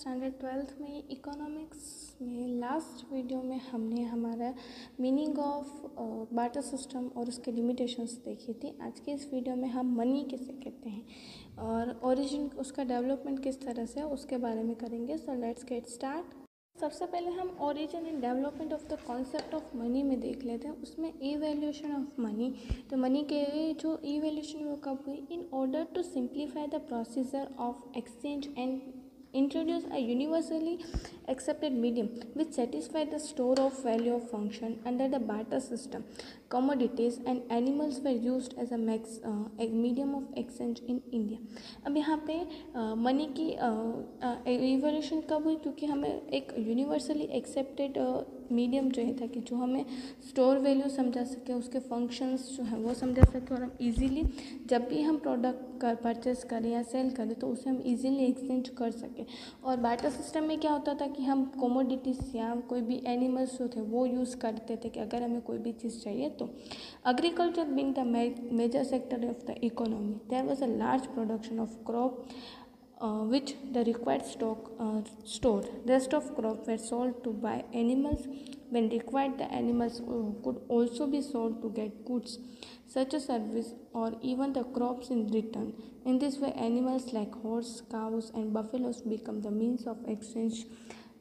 Standard twelfth में economics में last video में हमने हमारा मीनिंग ऑफ़ बाटर सिस्टम और उसके लिमिटेशंस देखी थी। आज के इस वीडियो में हम मनी किसे कहते हैं और ओरिजिन उसका डेवलपमेंट किस तरह से उसके बारे में करेंगे। सो लेट्स गेट स्टार्ट सबसे पहले हम origin and development of the concept of money में देख लेते हैं। उसमें ई वैल्यूशन ऑफ़ मनी तो मनी के जो ई वैल्यूशन वो कब हुई? In order to simplify the procedure of exchange and introduce a universally accepted medium which satisfies the store of value of function under the barter system animals were used as a max uh, a medium of exchange in india. अब यहाँ पे money uh, की revolution uh, कब हुई? क्योंकि हमें एक universally accepted medium जो है था कि जो हमें स्टोर वैल्यू समझा सके उसके फ़ंक्शंस जो हैं वो समझा सके और हम इजीली जब भी हम प्रोडक्ट कर परचेस करें या सेल करें तो उसे हम इजीली एक्सचेंज कर सकें। और बाटर सिस्टम में क्या होता था कि हम कोमोडिटीज़ या कोई भी एनिमल्स जो थे वो यूज़ करते थे कि अगर हमें कोई भी चीज़ चाहिए so agriculture being the major sector of the economy there was a large production of crop uh, which the required stock uh, stored. Rest of crop were sold to buy animals. When required the animals uh, could also be sold to get goods such a service or even the crops in return. In this way animals like horse cows and buffaloes become the means of exchange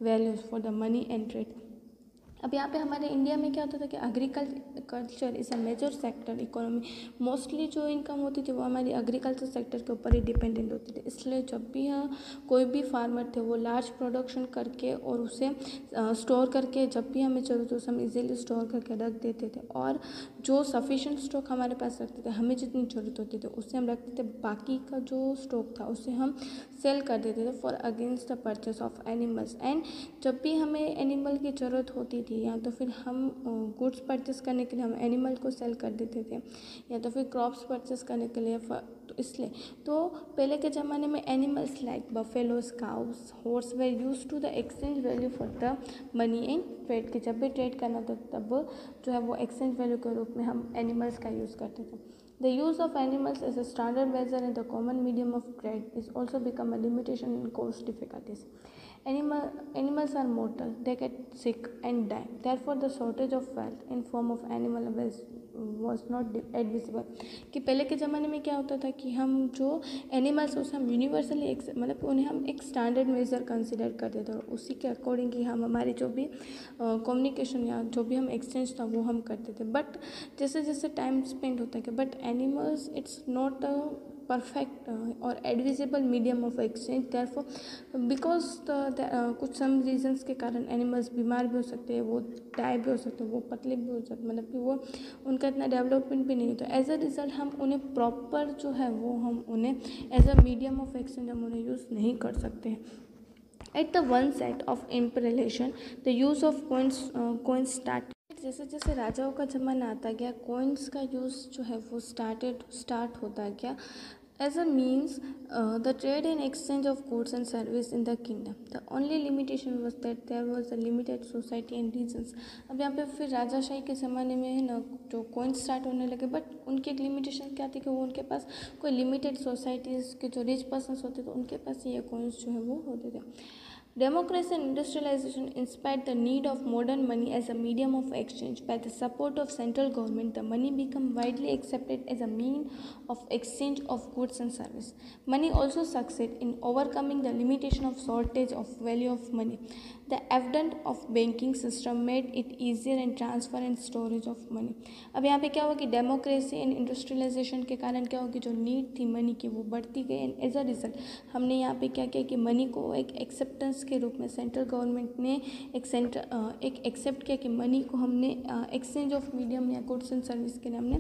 values for the money and trade. अब यहाँ पे हमारे India में क्या होता था कि agriculture is a major sector economy mostly जो इनकम होती थी वो हमारी एग्रीकल्चर सेक्टर के ऊपर ही डिपेंडेंट होती थी. इसलिए जब भी यहाँ कोई भी फार्मर थे, वो लार्ज प्रोडक्शन करके और उसे स्टोर करके जब भी हमें ज़रूरत हो हम इजीली स्टोर करके रख देते थे. और जो सफिशेंट स्टॉक हमारे पास रखते थे, हमें जितनी ज़रूरत होती थी उससे हम रखते थे। बाकी का जो स्टॉक था, उसे हम सेल कर देते थे for against the purchase of animals and जब भी हमें एनिमल की ज़रूरत होती थी, या तो फिर हम गुड्स परचेस करने के लिए हम एनिमल को सेल कर देते थे, या तो फिर क्रॉप्स परचेस करने के लिए तो इसलिए तो पहले के ज़माने में animals like buffaloes cows horse were use to the exchange value for the money and trade के। जब भी ट्रेड करना था, तब जो है वो एक्सचेंज वैल्यू के रूप में हम एनिमल्स का यूज़ करते थे। The use of animals as a standard wager in the common medium of trade is also become a limitation in cost difficulties animal animals are mortal they get sick and die therefore the shortage of wealth in form of animal wage was not admissible कि पहले के ज़माने में क्या होता था कि हम जो एनिमल्स उसे हम यूनिवर्सली एक मतलब उन्हें हम एक स्टैंडर्ड मेजर कंसिडर करते थे और उसी के अकॉर्डिंग ही हम हमारी जो भी कम्युनिकेशन या जो भी हम एक्सचेंज था वो हम करते थे. बट जैसे जैसे टाइम स्पेंड होता है but animals it's not perfect और advisable medium of exchange therefore because कुछ सम रीजन्स के कारण एनिमल्स बीमार भी हो सकते हैं, वो डाई भी हो सकते हैं, वो पतले भी हो सकते मतलब कि वो उनका इतना डेवलपमेंट भी नहीं होता। एज अ रिज़ल्ट हम उन्हें प्रॉपर जो है, वो हम उन्हें as a medium of exchange हम उन्हें यूज़ नहीं कर सकते। हैं at the onset of imperialisation the use of coins start जैसे जैसे राजाओं का ज़माना आता गया कोइंस का यूज़ जो है, वो स्टार्टेड स्टार्ट होता गया। As a means uh, the trade and exchange of goods and service in the kingdom the only limitation was that there was a limited society and regions अब यहाँ पे फिर राजाशाही के ज़माने में है ना जो कॉइन स्टार्ट होने लगे बट उनकी एक लिमिटेशन क्या थी कि वो उनके पास कोई लिमिटेड सोसाइटीज़ के जो रिच पर्सनस होते थे उनके पास ये कॉइन्स जो है वो होते थे Democracy and industrialization inspired the need of modern money as a medium of exchange. By the support of central government, the money became widely accepted as a mean of exchange of goods and service. Money also succeeded in overcoming the limitation of shortage of value of money. The advent of banking system made it easier in transfer and storage of money. अब यहाँ पे क्या हुआ कि democracy and industrialisation के कारण क्या होगी जो नीड थी मनी की वो बढ़ती गई एंड एज अ रिजल्ट हमने यहाँ पे क्या किया कि मनी को एक एक्सेप्टेंस के रूप में सेंट्रल गवर्नमेंट ने एक सेंटर एक एक्सेप्ट किया कि मनी को हमने एक्सचेंज ऑफ़ मीडियम या गुड्स एंड सर्विस के लिए हमने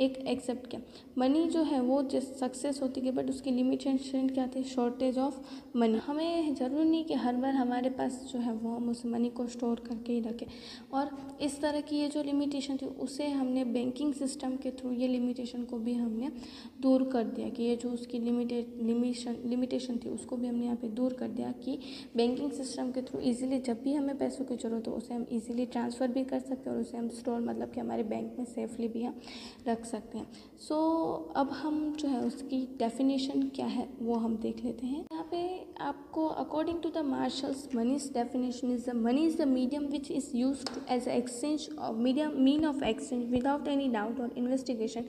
एक एक्सेप्ट किया। मनी जो है वो जिस सक्सेस होती गई बट उसकी लिमिटेशन क्या थी? शॉर्टेज ऑफ़ मनी हमें ज़रूरी नहीं कि हर बार हमारे पास जो है वो हम उस मनी को स्टोर करके ही रखें। और इस तरह की ये जो लिमिटेशन थी, उसे हमने बैंकिंग सिस्टम के थ्रू ये लिमिटेशन को भी हमने दूर कर दिया कि ये जो उसकी लिमिटेड लिमिशन लिमिटेशन थी, उसको भी हमने यहाँ पे दूर कर दिया कि बैंकिंग सिस्टम के थ्रू इजीली जब भी हमें पैसों की ज़रूरत हो उसे हम इजीली ट्रांसफ़र भी कर सकते हैं और उसे हम स्टोर मतलब कि हमारे बैंक में सेफली भी हम रख सकते हैं। सो so, अब हम जो है उसकी डेफिनेशन क्या है वो हम देख लेते हैं। यहाँ पे आपको according to the Marshall's money's definition is the money is the medium which is use as exchange medium mean of exchange without any doubt और investigation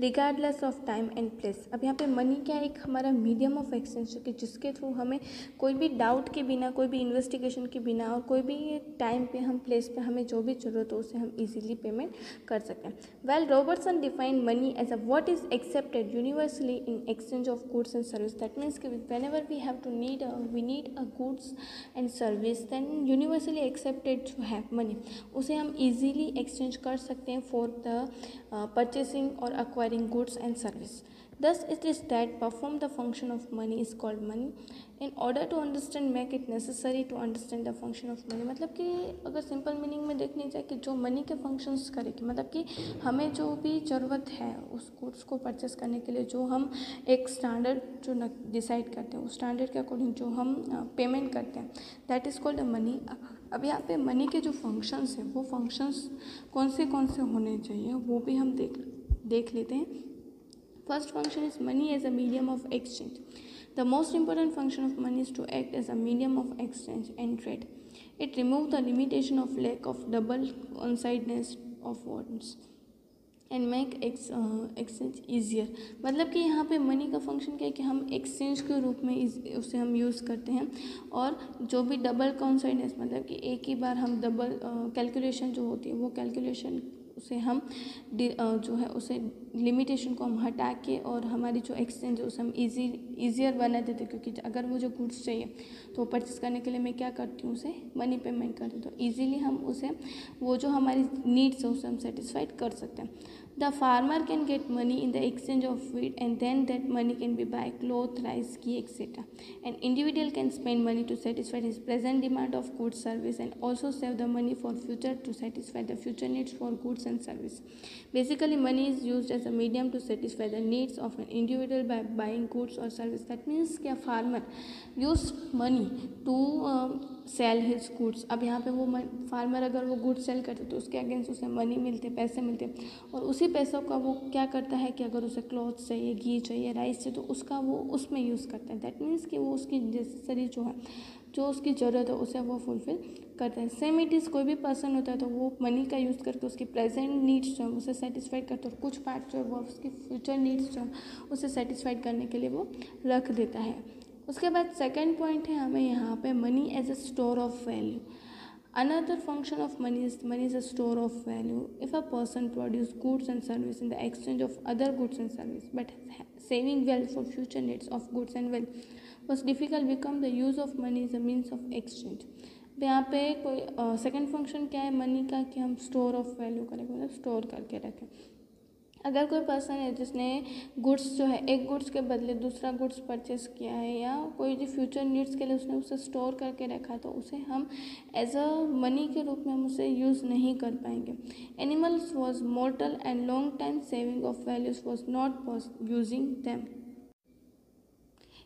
regardless of time and place अब यहाँ पे मनी क्या एक हमारा medium of exchange कि जिसके through हमें कोई भी डाउट के बिना, कोई भी इन्वेस्टिगेशन के बिना और कोई भी टाइम पे हम प्लेस पे हमें जो भी ज़रूरत हो उसे हम इजीली पेमेंट कर सकें। Well Robertson define money as a what is accepted universally in exchange of goods and service that means कि whenever we have to need we need a goods and service than universally accepted to have money उसे हम easily exchange कर सकते हैं for the purchasing और acquiring goods and service Thus, it is that perform the function of money is called money. In order to understand, make it necessary to understand the function of money. मतलब कि अगर simple meaning में देखने जाए कि जो money के functions करेगी मतलब कि हमें जो भी ज़रूरत है उस गुड्स को परचेस करने के लिए जो हम एक स्टैंडर्ड जो डिसाइड करते हैं उस स्टैंडर्ड के अकॉर्डिंग जो हम पेमेंट करते हैं दैट इज़ कॉल्ड मनी अब यहाँ पे मनी के जो फ़ंक्शंस हैं वो फ़ंक्शंस कौन से कौन से होने चाहिए वो भी हम देख देख लेते हैं First function is money as a medium of exchange. The most important function of money is to act as a medium of exchange and trade. It removes the limitation of lack of double one-sidedness of funds and make exchange easier मतलब कि यहाँ पे money का function क्या है कि हम exchange के रूप में उसे हम यूज़ करते हैं और जो भी डबल कॉन्साइडनेस मतलब कि एक ही बार हम डबल कैलकुलेशन uh, जो होती है वो कैलकुलेशन उसे हम जो है उसे लिमिटेशन को हम हटा के और हमारी जो एक्सचेंज है उसे हम इजी ईजियर बना देते क्योंकि अगर मुझे गुड्स चाहिए तो परचेस करने के लिए मैं क्या करती हूँ उसे? मनी पेमेंट करती हूँ। तो ईजीली हम उसे, वो जो हमारी नीड्स है उसे हम सेटिस्फाइड कर सकते हैं। The farmer can get money in the exchange of wheat and then that money can be buy cloth, rice, ghee, etc. An individual can spend money to satisfy his present demand of goods service and also save the money for future to satisfy the future needs for goods and service. Basically, money is used as a medium to satisfy the needs of an individual by buying goods or service. That means कि farmer use money to um, sell his goods अब यहाँ पे वो farmer अगर वो goods sale करते तो उसके अगेंस्ट उसे मनी मिलते, पैसे मिलते। और उसी पैसों का वो क्या करता है कि अगर उसे क्लॉथ चाहिए, घी चाहिए राइस चाहिए तो उसका वो उसमें यूज़ करता है। दैट मीन्स कि वो उसकी नेसेसरी जो है, जो उसकी ज़रूरत है, उसे वो फुलफ़िल करते हैं। सेम इट इज़ कोई भी पर्सन होता है तो वो मनी का यूज़ करके उसकी प्रेजेंट नीड्स जो है, उसे सेटिस्फाइड करते हैं। और कुछ पार्ट जो है, वो उसकी फ्यूचर नीड्स जो है, उसे सेटिस्फाइड करने के लिए वो रख देता है। उसके बाद सेकेंड पॉइंट है हमें यहाँ पे money as a store of value another function of money is money is a store of value if a person produce goods and service in the exchange of other goods and service but saving wealth for future needs of goods and wealth was difficult become the use of money is a means of exchange यहाँ पे कोई second uh, function क्या है? Money का कि हम store of value करें मतलब स्टोर करके रखें। अगर कोई पर्सन है जिसने गुड्स जो है, एक गुड्स के बदले दूसरा गुड्स परचेस किया है या कोई जो फ्यूचर नीड्स के लिए उसने उसे स्टोर करके रखा तो उसे हम एज अ मनी के रूप में हम उसे यूज़ नहीं कर पाएँगे। Animals was mortal and long time saving of values was not using them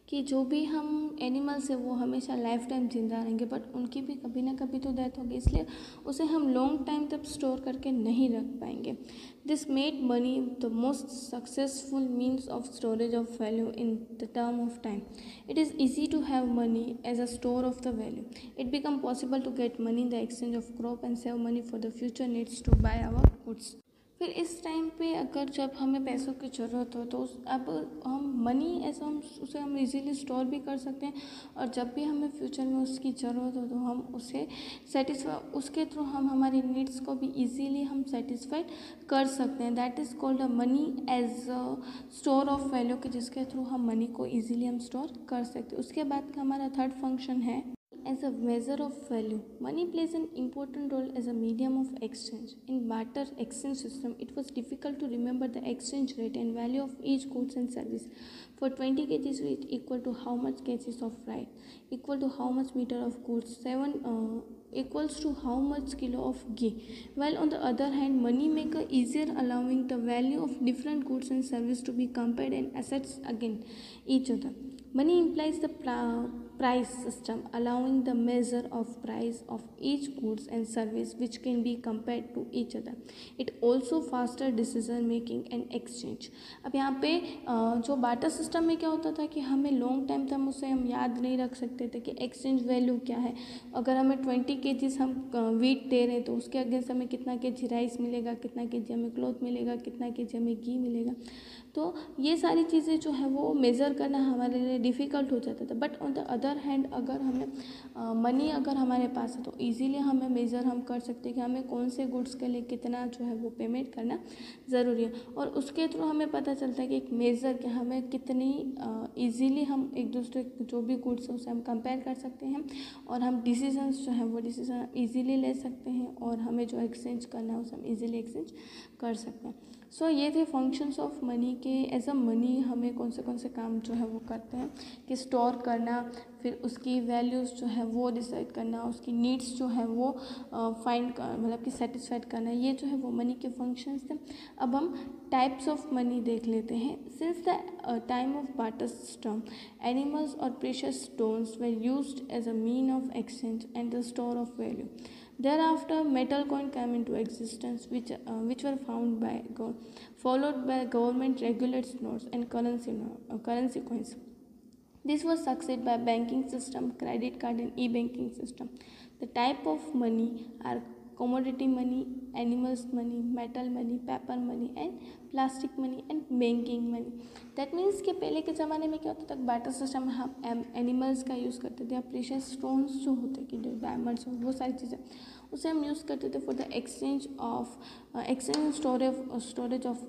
कि जो भी हम एनिमल्स हैं, वो हमेशा लाइफ टाइम ज़िंदा रहेंगे बट उनकी भी कभी ना कभी तो डेथ होगी, इसलिए उसे हम लॉन्ग टाइम तक स्टोर करके नहीं रख पाएँगे। This made money the most successful means of storage of value in the term of time it is easy to have money as a store of the value it become possible to get money in the exchange of crop and save money for the future needs to buy our goods फिर इस time पे अगर जब हमें पैसों की ज़रूरत हो तो अब हम मनी ऐसा हम, उसे हम इजीली स्टोर भी कर सकते हैं और जब भी हमें फ्यूचर में उसकी ज़रूरत हो तो हम उसे सेटिस्फाई उसके थ्रू हम हमारी नीड्स को भी इजीली हम सेटिस्फाइड कर सकते हैं। That is called a money as a store of value के जिसके थ्रू हम मनी को ईजिली हम स्टोर कर सकते हैं। उसके बाद का हमारा थर्ड फ़ंक्शन है as a measure of value. Money plays an important role as a medium of exchange. In barter exchange system, it was difficult to remember the exchange rate and value of each goods and service. For 20 kgs wheat equal to how much kgs of rice, equal to how much meter of goods, 7 uh, equals to how much kilo of ghee. While on the other hand, money make a easier allowing the value of different goods and service to be compared and assets against each other. Money implies the price system allowing the measure of price of each goods and service which can be compared to each other it also faster decision making and exchange अब यहाँ पे जो barter system में क्या होता था कि हमें लॉन्ग टाइम तक उसे हम याद नहीं रख सकते थे कि एक्सचेंज वैल्यू क्या है अगर हमें ट्वेंटी के हम वीट दे रहे हैं तो उसके अगेंस्ट हमें कितना के राइस मिलेगा कितना के हमें क्लोथ मिलेगा कितना के हमें घी मिलेगा तो ये सारी चीज़ें जो है वो मेज़र करना हमारे लिए डिफ़िकल्ट हो जाता था। But on the other hand अगर हमें मनी अगर हमारे पास है तो इजीली हमें मेज़र हम कर सकते हैं कि हमें कौन से गुड्स के लिए कितना जो है वो पेमेंट करना ज़रूरी है। और उसके थ्रू हमें पता चलता है कि एक मेज़र के हमें कितनी ईजीली हम एक दूसरे जो भी गुड्स हैं उसे हम कंपेयर कर सकते हैं और हम डिसीजंस जो है वो डिसीज़न ईजीली ले सकते हैं और हमें जो एक्सचेंज करना है उसे हम ईजिली एक्सचेंज कर सकते हैं। सो so, ये थे फ़ंक्शंस ऑफ़ मनी के एज अ मनी हमें कौन से कौन से काम जो है वो करते हैं, कि स्टोर करना फिर उसकी वैल्यूज़ जो है वो डिसाइड करना उसकी नीड्स जो है वो फाइंड मतलब कि सेटिस्फाइड करना ये जो है वो मनी के फ़ंक्शंस थे। अब हम टाइप्स ऑफ़ मनी देख लेते हैं। Since the time of barter system animals और precious stones were use as a mean of exchange and the store of value Thereafter, metal coin came into existence, which uh, which were found by followed by government regulated notes and currency uh, currency coins. This was succeeded by banking system, credit card, and e-banking system. The type of money are commodity money, animals money, metal money, paper money, and plastic money and banking money that means कि पहले के ज़माने में क्या होता था barter system में हम एनिमल्स का यूज़ करते थे या प्रेशर स्टोन्स जो होते कि डायमंड्स वो सारी चीज़ें उसे हम यूज़ करते थे for the exchange of exchange storage storage of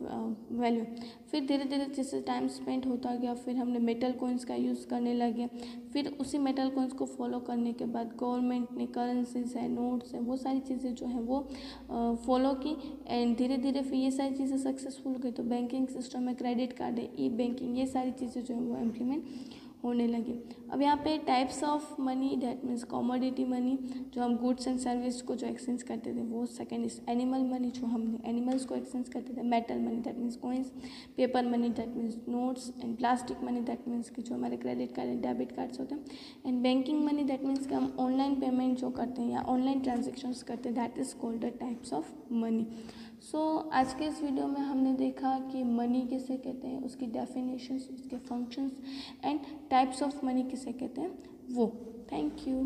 value फिर धीरे धीरे जैसे टाइम स्पेंड होता गया फिर हमने मेटल कोइंस का यूज़ करने लगे। फिर उसी मेटल कोइंस को फॉलो करने के बाद गवर्नमेंट ने करेंसीज है नोट्स है वो सारी चीज़ें जो है वो फॉलो uh, की। एंड धीरे धीरे फिर ये सारी चीज़ें सक्सेसफुल गई। तो बैंकिंग सिस्टम में क्रेडिट कार्ड है ई बैंकिंग ये सारी चीज़ें जो है वो इम्प्लीमेंट होने लगे। अब यहाँ पे types of money that means commodity money जो हम गुड्स एंड सर्विस को जो एक्सचेंज करते थे, वो सेकेंड इज़ एनिमल मनी जो हम एनिमल्स को एक्सचेंज करते थे metal money that means coins paper money that means notes and plastic money that means कि जो हमारे credit card and debit cards होते हैं। And banking money that means कि हम ऑनलाइन पेमेंट जो करते हैं या ऑनलाइन ट्रांजेक्शन करते हैं that is called the types of money so so, आज के इस वीडियो में हमने देखा कि मनी किसे कहते हैं उसकी डेफिनेशंस उसके functions and types of money किसे कहते हैं वो। Thank you